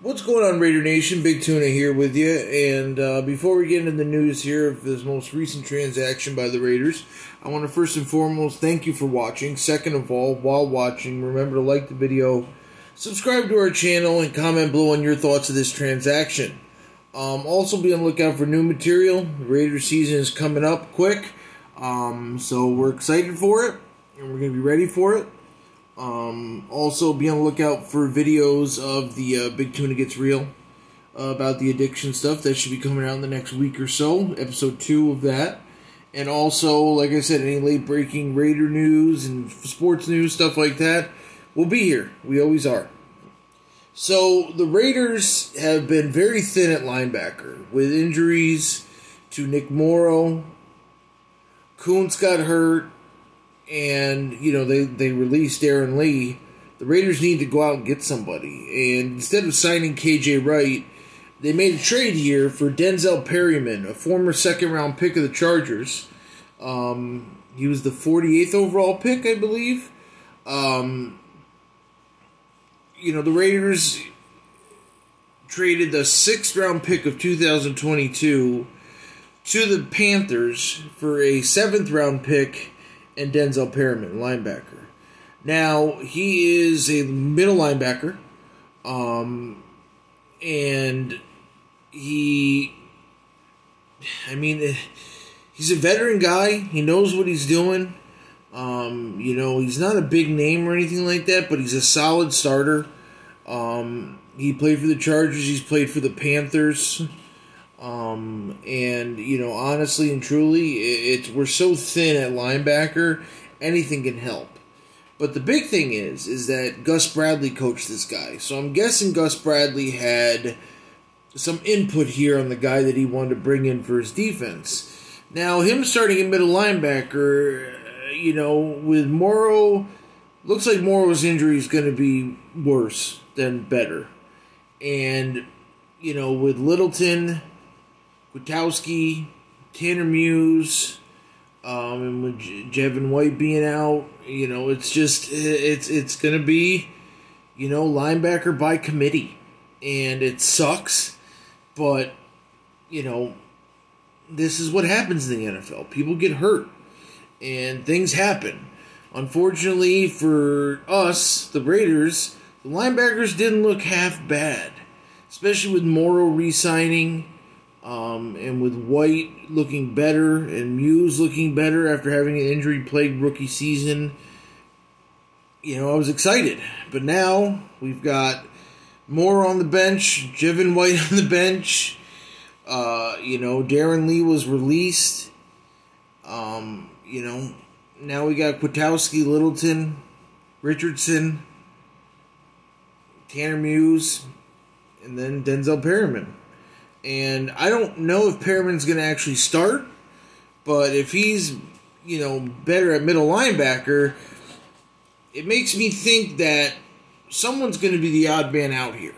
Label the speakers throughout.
Speaker 1: What's going on, Raider Nation? Big Tuna here with you. And uh, before we get into the news here of this most recent transaction by the Raiders, I want to first and foremost thank you for watching. Second of all, while watching, remember to like the video, subscribe to our channel, and comment below on your thoughts of this transaction. Um, also, be on the lookout for new material. The Raiders season is coming up quick, um, so we're excited for it, and we're going to be ready for it. Um, also, be on the lookout for videos of the uh, Big Tuna Gets Real uh, about the addiction stuff. That should be coming out in the next week or so. Episode two of that. And also, like I said, any late breaking Raider news and sports news, stuff like that, we'll be here. We always are. So, the Raiders have been very thin at linebacker with injuries to Nick Morrow. Coons got hurt and you know they they released Aaron Lee. The Raiders need to go out and get somebody, and instead of signing KJ Wright, they made a trade here for Denzel Perryman, a former second round pick of the Chargers. Um, he was the 48th overall pick, I believe. Um, you know, the Raiders traded the sixth round pick of 2022 to the Panthers for a seventh round pick and Denzel Perryman, linebacker. Now, he is a middle linebacker, um, and he, I mean, he's a veteran guy. He knows what he's doing. Um, you know, he's not a big name or anything like that, but he's a solid starter. Um, he played for the Chargers. He's played for the Panthers. Um, and you know, honestly and truly, it's we're so thin at linebacker, anything can help. But the big thing is, is that Gus Bradley coached this guy, so I'm guessing Gus Bradley had some input here on the guy that he wanted to bring in for his defense. Now, him starting in middle linebacker, you know, with Morrow, looks like Morrow's injury is going to be worse than better, and you know, with Littleton Kwiatkoski, Tanner Muse, um, and with Javin White being out, you know, it's just it's it's gonna be, you know, linebacker by committee, and it sucks, but you know, this is what happens in the NFL. People get hurt, and things happen. Unfortunately for us, the Raiders, the linebackers didn't look half bad, especially with Morrow re-signing um, and with White looking better and Muse looking better after having an injury plagued rookie season, you know, I was excited. But now we've got more on the bench, Javin White on the bench. Uh, you know, Darron Lee was released. Um, you know, now we got Kwiatkoski, Littleton, Richardson, Tanner Muse, and then Denzel Perryman. And I don't know if Perryman's going to actually start, but if he's, you know, better at middle linebacker, it makes me think that someone's going to be the odd man out here.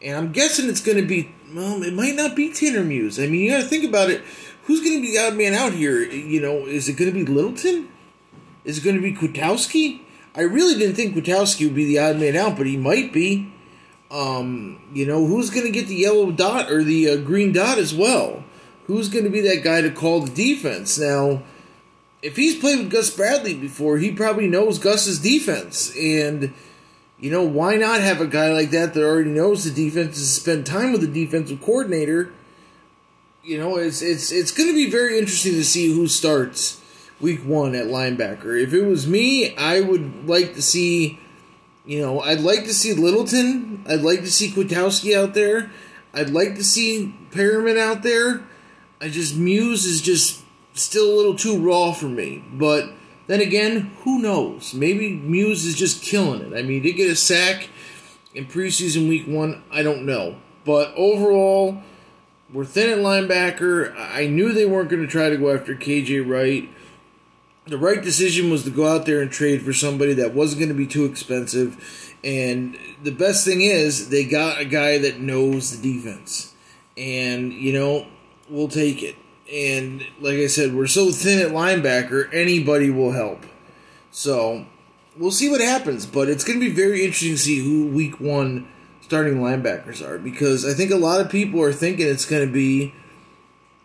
Speaker 1: And I'm guessing it's going to be, well, it might not be Tanner Muse. I mean, you got to think about it. Who's going to be the odd man out here? You know, is it going to be Littleton? Is it going to be Kwiatkoski? I really didn't think Kwiatkoski would be the odd man out, but he might be. Um, you know, who's going to get the yellow dot or the uh, green dot as well? Who's going to be that guy to call the defense? Now, if he's played with Gus Bradley before, he probably knows Gus's defense. And, you know, why not have a guy like that that already knows the defense and spend time with the defensive coordinator? You know, it's it's it's going to be very interesting to see who starts week one at linebacker. If it was me, I would like to see you know, I'd like to see Littleton. I'd like to see Kwiatkoski out there. I'd like to see Perryman out there. I just Muse is just still a little too raw for me. But then again, who knows? Maybe Muse is just killing it. I mean, he did get a sack in preseason week one. I don't know. But overall, we're thin at linebacker. I knew they weren't going to try to go after KJ Wright the right decision was to go out there and trade for somebody that wasn't going to be too expensive. And the best thing is, they got a guy that knows the defense. And, you know, we'll take it. And like I said, we're so thin at linebacker, anybody will help. So, we'll see what happens. But it's going to be very interesting to see who week one starting linebackers are because I think a lot of people are thinking it's going to be,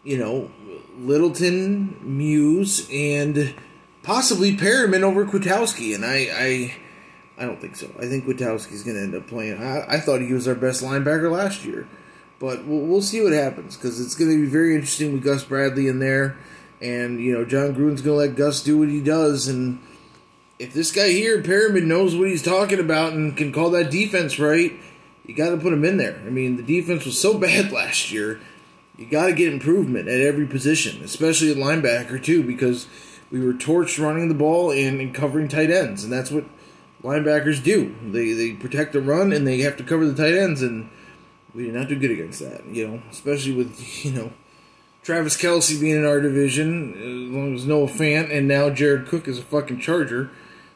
Speaker 1: you know, Littleton, Muse, and possibly Perryman over Kwiatkoski, and I, I, I don't think so. I think Kwiatkoski's going to end up playing. I, I thought he was our best linebacker last year, but we'll, we'll see what happens because it's going to be very interesting with Gus Bradley in there, and you know Jon Gruden's going to let Gus do what he does, and if this guy here, Perryman, knows what he's talking about and can call that defense right, you got to put him in there. I mean, the defense was so bad last year. You got to get improvement at every position, especially at linebacker too, because we were torched running the ball and, and covering tight ends, and that's what linebackers do. They they protect the run and they have to cover the tight ends, and we did not do good against that. You know, especially with you know Travis Kelce being in our division, as long as Noah Fant, and now Jared Cook is a fucking Charger.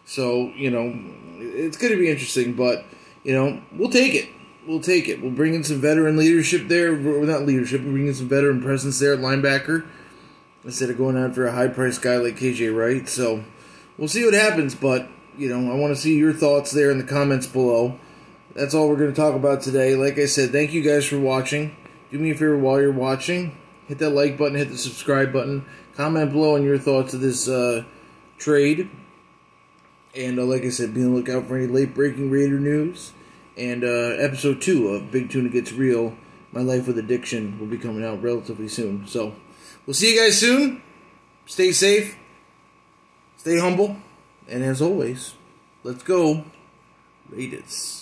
Speaker 1: So you know, it's going to be interesting, but you know, we'll take it. We'll take it. We'll bring in some veteran leadership there. Not leadership. We'll bring in some veteran presence there at linebacker instead of going after a high priced guy like KJ Wright. So we'll see what happens. But you know, I want to see your thoughts there in the comments below. That's all we're going to talk about today. Like I said, thank you guys for watching. Do me a favor while you're watching, hit that like button, hit the subscribe button, comment below on your thoughts of this uh, trade. And uh, like I said, be on the lookout for any late breaking Raider news. And uh, episode two of Big Tuna Gets Real, My Life with Addiction, will be coming out relatively soon. So we'll see you guys soon. Stay safe, stay humble, and as always, let's go, Raiders.